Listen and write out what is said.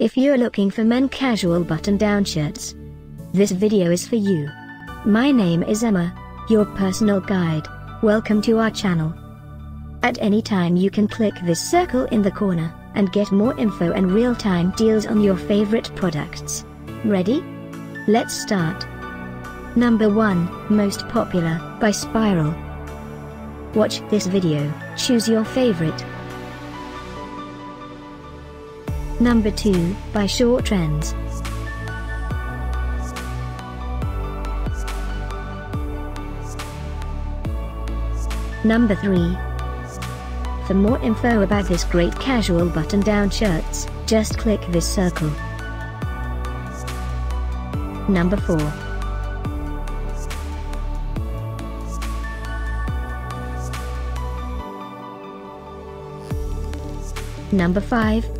If you're looking for men casual button-down shirts, this video is for you. My name is Emma, your personal guide. Welcome to our channel. At any time you can click this circle in the corner, and get more info and real-time deals on your favorite products. Ready? Let's start. Number 1, Most Popular, by Spiral. Watch this video, choose your favorite. Number 2, by Shore Trendz. Number 3. For more info about this great casual button-down shirts, just click this circle. Number 4. Number 5,